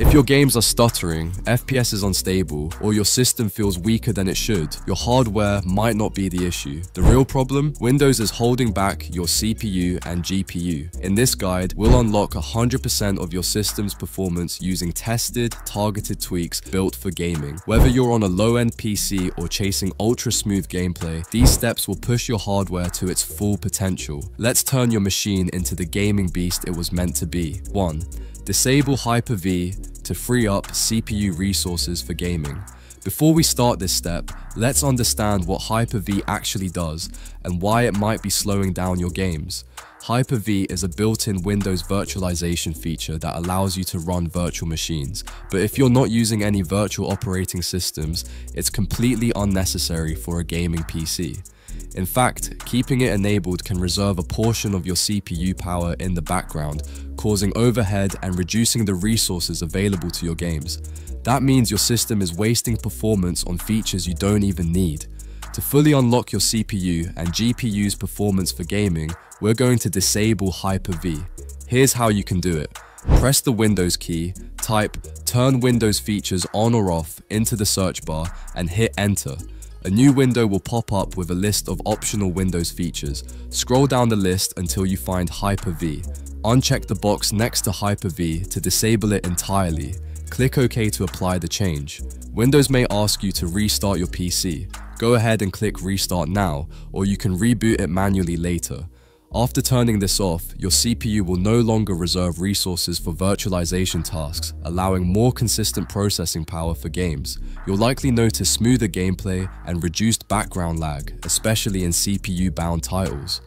If your games are stuttering, FPS is unstable, or your system feels weaker than it should, your hardware might not be the issue. The real problem? Windows is holding back your CPU and GPU. In this guide, we'll unlock 100% of your system's performance using tested, targeted tweaks built for gaming. Whether you're on a low-end PC or chasing ultra-smooth gameplay, these steps will push your hardware to its full potential. Let's turn your machine into the gaming beast it was meant to be. 1. Disable Hyper-V to free up CPU resources for gaming. Before we start this step, let's understand what Hyper-V actually does and why it might be slowing down your games. Hyper-V is a built-in Windows virtualization feature that allows you to run virtual machines, but if you're not using any virtual operating systems, it's completely unnecessary for a gaming PC. In fact, keeping it enabled can reserve a portion of your CPU power in the background, causing overhead and reducing the resources available to your games. That means your system is wasting performance on features you don't even need. To fully unlock your CPU and GPU's performance for gaming, we're going to disable Hyper-V. Here's how you can do it. Press the Windows key, type turn Windows features on or off into the search bar and hit enter. A new window will pop up with a list of optional Windows features. Scroll down the list until you find Hyper-V. Uncheck the box next to Hyper-V to disable it entirely. Click OK to apply the change. Windows may ask you to restart your PC. Go ahead and click restart now, or you can reboot it manually later. After turning this off, your CPU will no longer reserve resources for virtualization tasks, allowing more consistent processing power for games. You'll likely notice smoother gameplay and reduced background lag, especially in CPU-bound titles.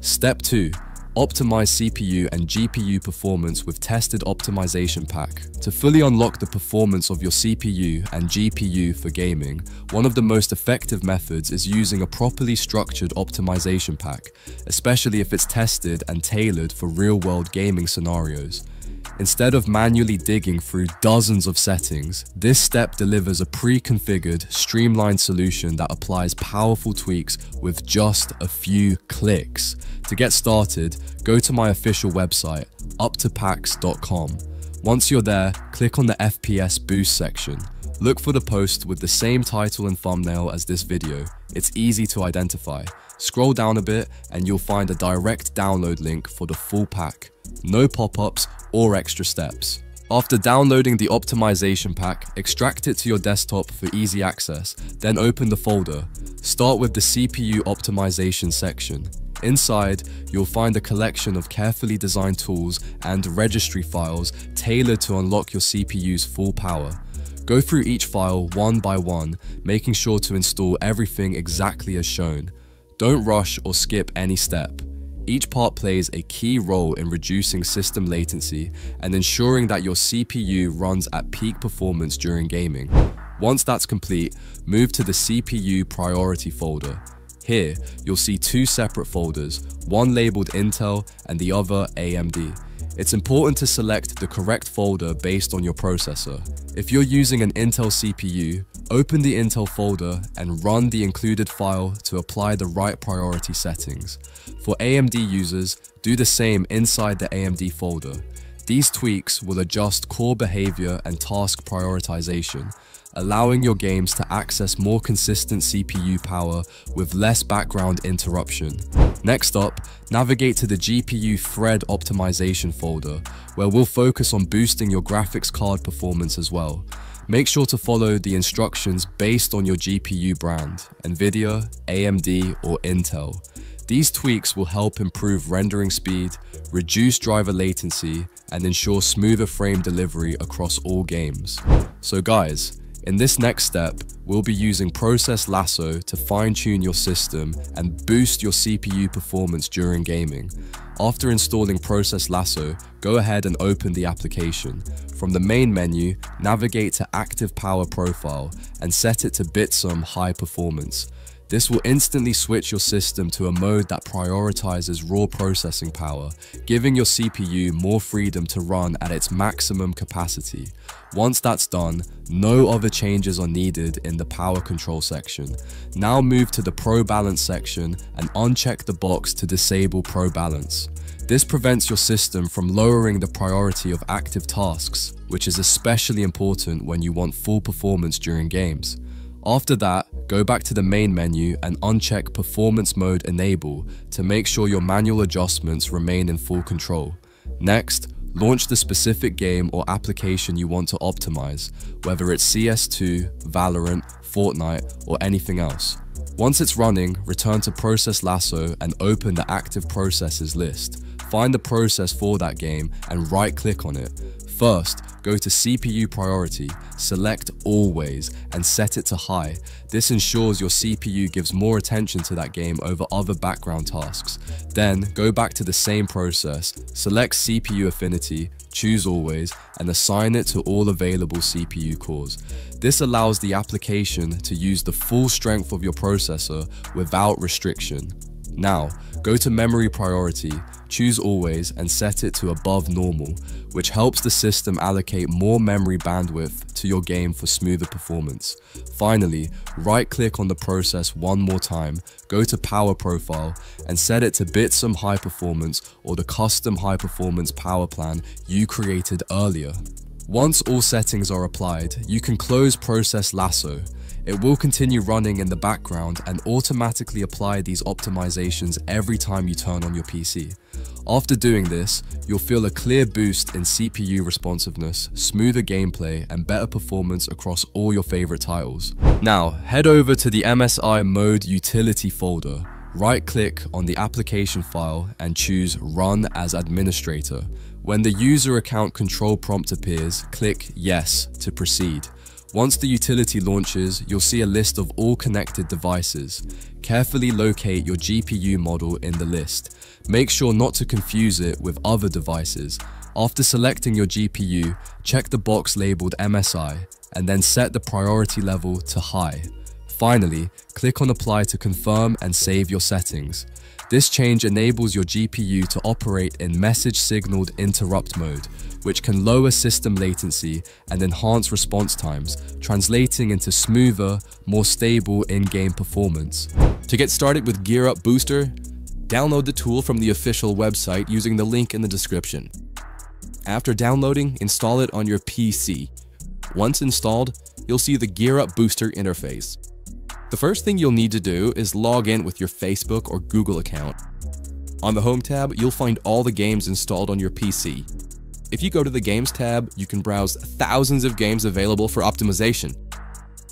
Step 2. Optimize CPU and GPU performance with Tested Optimization Pack. To fully unlock the performance of your CPU and GPU for gaming, one of the most effective methods is using a properly structured optimization pack, especially if it's tested and tailored for real-world gaming scenarios. Instead of manually digging through dozens of settings, this step delivers a pre-configured, streamlined solution that applies powerful tweaks with just a few clicks. To get started, go to my official website, uptopacks.com. Once you're there, click on the FPS boost section. Look for the post with the same title and thumbnail as this video. It's easy to identify. Scroll down a bit and you'll find a direct download link for the full pack. No pop-ups or extra steps. After downloading the optimization pack, extract it to your desktop for easy access, then open the folder. Start with the CPU optimization section. Inside, you'll find a collection of carefully designed tools and registry files tailored to unlock your CPU's full power. Go through each file one by one, making sure to install everything exactly as shown. Don't rush or skip any step. Each part plays a key role in reducing system latency and ensuring that your CPU runs at peak performance during gaming. Once that's complete, move to the CPU priority folder. Here, you'll see two separate folders, one labeled Intel and the other AMD. It's important to select the correct folder based on your processor. If you're using an Intel CPU, open the Intel folder and run the included file to apply the right priority settings. For AMD users, do the same inside the AMD folder. These tweaks will adjust core behavior and task prioritization, allowing your games to access more consistent CPU power with less background interruption. Next up, navigate to the GPU thread optimization folder, where we'll focus on boosting your graphics card performance as well. Make sure to follow the instructions based on your GPU brand, NVIDIA, AMD, or Intel. These tweaks will help improve rendering speed, reduce driver latency, and ensure smoother frame delivery across all games. So guys, in this next step, we'll be using Process Lasso to fine-tune your system and boost your CPU performance during gaming. After installing Process Lasso, go ahead and open the application. From the main menu, navigate to Active Power Profile and set it to Bitsum High Performance. This will instantly switch your system to a mode that prioritizes raw processing power, giving your CPU more freedom to run at its maximum capacity. Once that's done, no other changes are needed in the power control section. Now move to the Pro Balance section and uncheck the box to disable Pro Balance. This prevents your system from lowering the priority of active tasks, which is especially important when you want full performance during games. After that, go back to the main menu and uncheck Performance Mode Enable to make sure your manual adjustments remain in full control. Next, launch the specific game or application you want to optimize, whether it's CS2, Valorant, Fortnite, or anything else. Once it's running, return to Process Lasso and open the active processes list. Find the process for that game and right click on it. First, go to CPU priority, select always and set it to high. This ensures your CPU gives more attention to that game over other background tasks. Then go back to the same process, select CPU affinity, choose always and assign it to all available CPU cores. This allows the application to use the full strength of your processor without restriction. Now, go to memory priority, choose always and set it to above normal, which helps the system allocate more memory bandwidth to your game for smoother performance. Finally, right click on the process one more time, go to power profile and set it to Bitsum high performance or the custom high performance power plan you created earlier. Once all settings are applied, you can close process lasso it will continue running in the background and automatically apply these optimizations every time you turn on your PC. After doing this, you'll feel a clear boost in CPU responsiveness, smoother gameplay, and better performance across all your favorite titles. Now, head over to the MSI Mode Utility folder. Right click on the application file and choose Run as Administrator. When the user account control prompt appears, click Yes to proceed. Once the utility launches, you'll see a list of all connected devices. Carefully locate your GPU model in the list. Make sure not to confuse it with other devices. After selecting your GPU, check the box labeled MSI, and then set the priority level to high. Finally, click on apply to confirm and save your settings. This change enables your GPU to operate in message signaled interrupt mode, which can lower system latency and enhance response times, translating into smoother, more stable in-game performance. To get started with Gear Up Booster, download the tool from the official website using the link in the description. After downloading, install it on your PC. Once installed, you'll see the Gear Up Booster interface. The first thing you'll need to do is log in with your Facebook or Google account. On the Home tab, you'll find all the games installed on your PC. If you go to the Games tab, you can browse thousands of games available for optimization.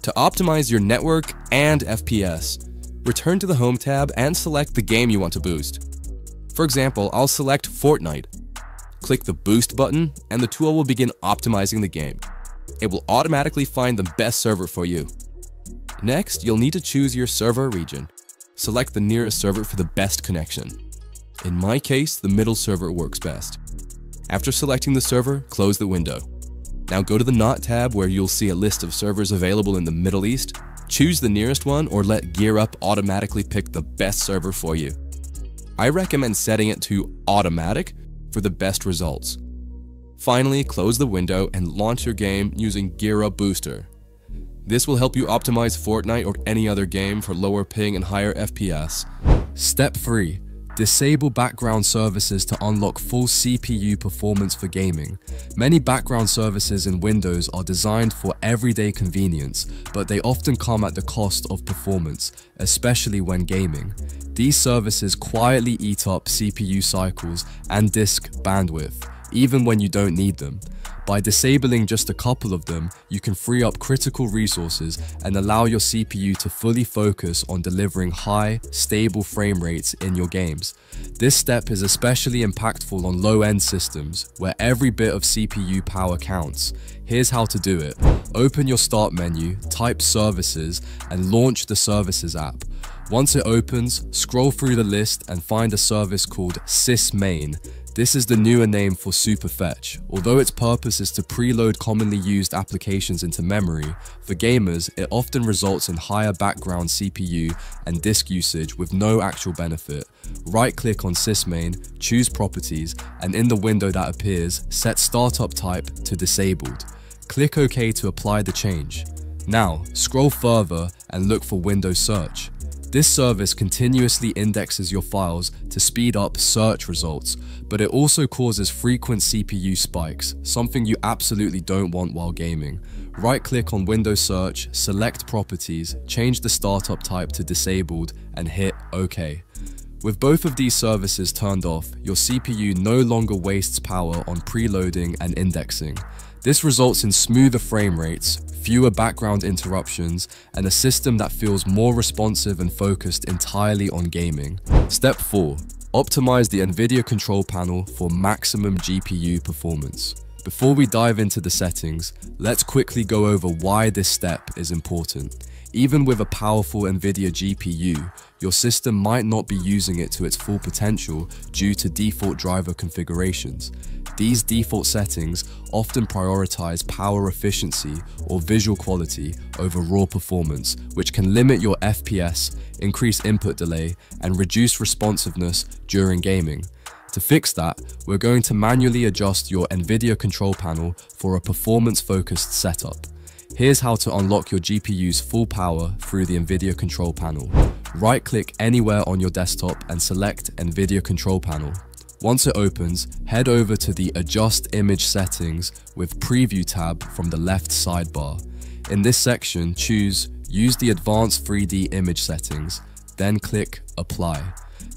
To optimize your network and FPS, return to the Home tab and select the game you want to boost. For example, I'll select Fortnite. Click the Boost button and the tool will begin optimizing the game. It will automatically find the best server for you. Next, you'll need to choose your server region. Select the nearest server for the best connection. In my case, the middle server works best. After selecting the server, close the window. Now go to the Not tab where you'll see a list of servers available in the Middle East. Choose the nearest one or let GearUp automatically pick the best server for you. I recommend setting it to Automatic for the best results. Finally, close the window and launch your game using GearUp Booster. This will help you optimize Fortnite or any other game for lower ping and higher FPS. Step 3. Disable background services to unlock full CPU performance for gaming. Many background services in Windows are designed for everyday convenience, but they often come at the cost of performance, especially when gaming. These services quietly eat up CPU cycles and disk bandwidth, even when you don't need them. By disabling just a couple of them, you can free up critical resources and allow your CPU to fully focus on delivering high, stable frame rates in your games. This step is especially impactful on low-end systems, where every bit of CPU power counts. Here's how to do it. Open your start menu, type services, and launch the services app. Once it opens, scroll through the list and find a service called sysmain. This is the newer name for Superfetch. Although its purpose is to preload commonly used applications into memory, for gamers, it often results in higher background CPU and disk usage with no actual benefit. Right click on sysmain, choose properties, and in the window that appears, set startup type to disabled. Click OK to apply the change. Now, scroll further and look for Windows Search. This service continuously indexes your files to speed up search results, but it also causes frequent CPU spikes, something you absolutely don't want while gaming. Right click on Windows Search, select Properties, change the startup type to Disabled, and hit OK. With both of these services turned off, your CPU no longer wastes power on preloading and indexing. This results in smoother frame rates, fewer background interruptions, and a system that feels more responsive and focused entirely on gaming. Step 4. Optimize the NVIDIA control panel for maximum GPU performance. Before we dive into the settings, let's quickly go over why this step is important. Even with a powerful NVIDIA GPU, your system might not be using it to its full potential due to default driver configurations. These default settings often prioritize power efficiency or visual quality over raw performance, which can limit your FPS, increase input delay, and reduce responsiveness during gaming. To fix that, we're going to manually adjust your NVIDIA control panel for a performance-focused setup. Here's how to unlock your GPU's full power through the NVIDIA control panel. Right-click anywhere on your desktop and select NVIDIA control panel. Once it opens, head over to the Adjust Image Settings with Preview tab from the left sidebar. In this section, choose Use the Advanced 3D Image Settings, then click Apply.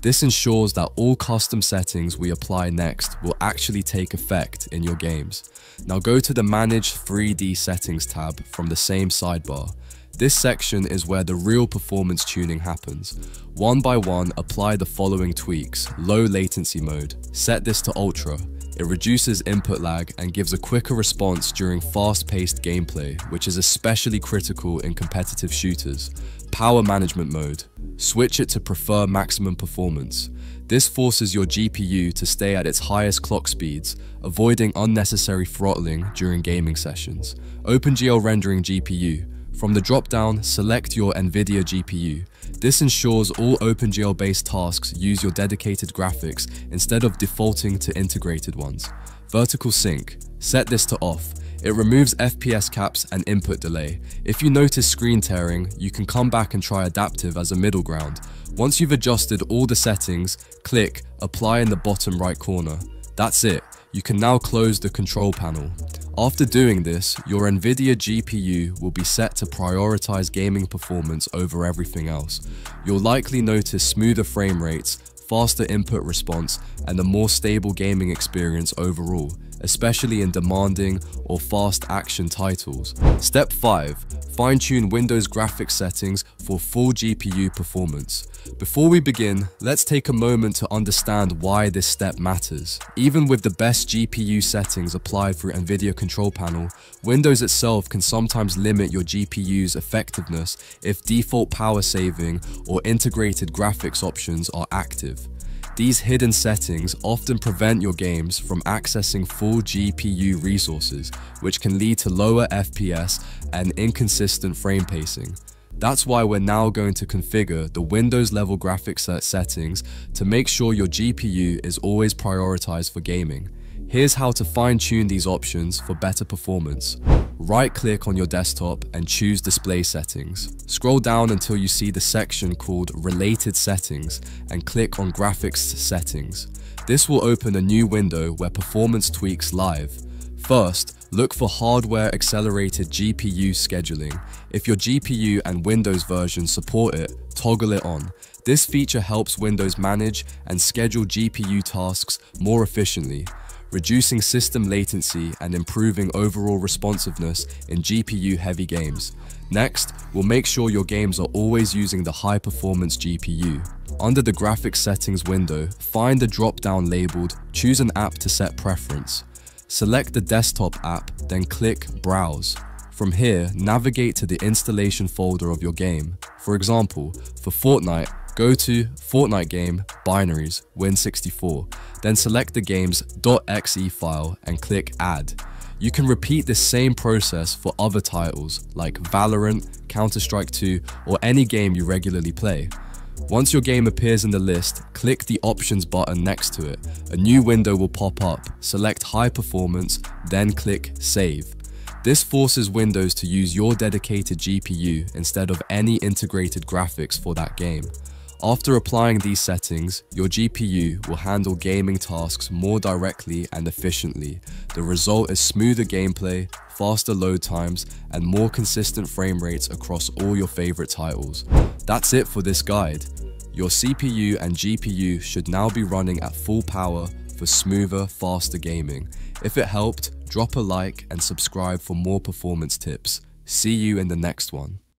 This ensures that all custom settings we apply next will actually take effect in your games. Now go to the Manage 3D Settings tab from the same sidebar. This section is where the real performance tuning happens. One by one, apply the following tweaks. Low latency mode. Set this to ultra. It reduces input lag and gives a quicker response during fast-paced gameplay, which is especially critical in competitive shooters. Power management mode. Switch it to prefer maximum performance. This forces your GPU to stay at its highest clock speeds, avoiding unnecessary throttling during gaming sessions. OpenGL Rendering GPU. From the drop-down, select your NVIDIA GPU. This ensures all OpenGL-based tasks use your dedicated graphics instead of defaulting to integrated ones. Vertical sync. Set this to off. It removes FPS caps and input delay. If you notice screen tearing, you can come back and try adaptive as a middle ground. Once you've adjusted all the settings, click Apply in the bottom right corner. That's it. You can now close the control panel. After doing this, your NVIDIA GPU will be set to prioritize gaming performance over everything else. You'll likely notice smoother frame rates, faster input response, and a more stable gaming experience overall especially in demanding or fast action titles. Step 5. Fine-tune Windows graphics settings for full GPU performance. Before we begin, let's take a moment to understand why this step matters. Even with the best GPU settings applied through NVIDIA Control Panel, Windows itself can sometimes limit your GPU's effectiveness if default power saving or integrated graphics options are active. These hidden settings often prevent your games from accessing full GPU resources, which can lead to lower FPS and inconsistent frame pacing. That's why we're now going to configure the Windows level graphics set settings to make sure your GPU is always prioritized for gaming. Here's how to fine tune these options for better performance. Right click on your desktop and choose display settings. Scroll down until you see the section called related settings and click on graphics settings. This will open a new window where performance tweaks live. First, look for hardware accelerated GPU scheduling. If your GPU and Windows version support it, toggle it on. This feature helps Windows manage and schedule GPU tasks more efficiently reducing system latency and improving overall responsiveness in GPU-heavy games. Next, we'll make sure your games are always using the high-performance GPU. Under the graphics settings window, find the drop-down labeled Choose an app to set preference. Select the desktop app, then click Browse. From here, navigate to the installation folder of your game. For example, for Fortnite, Go to Fortnite game, binaries, Win64, then select the game's .exe file and click add. You can repeat the same process for other titles like Valorant, Counter-Strike 2, or any game you regularly play. Once your game appears in the list, click the options button next to it. A new window will pop up, select high performance, then click save. This forces Windows to use your dedicated GPU instead of any integrated graphics for that game. After applying these settings, your GPU will handle gaming tasks more directly and efficiently. The result is smoother gameplay, faster load times, and more consistent frame rates across all your favorite titles. That's it for this guide. Your CPU and GPU should now be running at full power for smoother, faster gaming. If it helped, drop a like and subscribe for more performance tips. See you in the next one.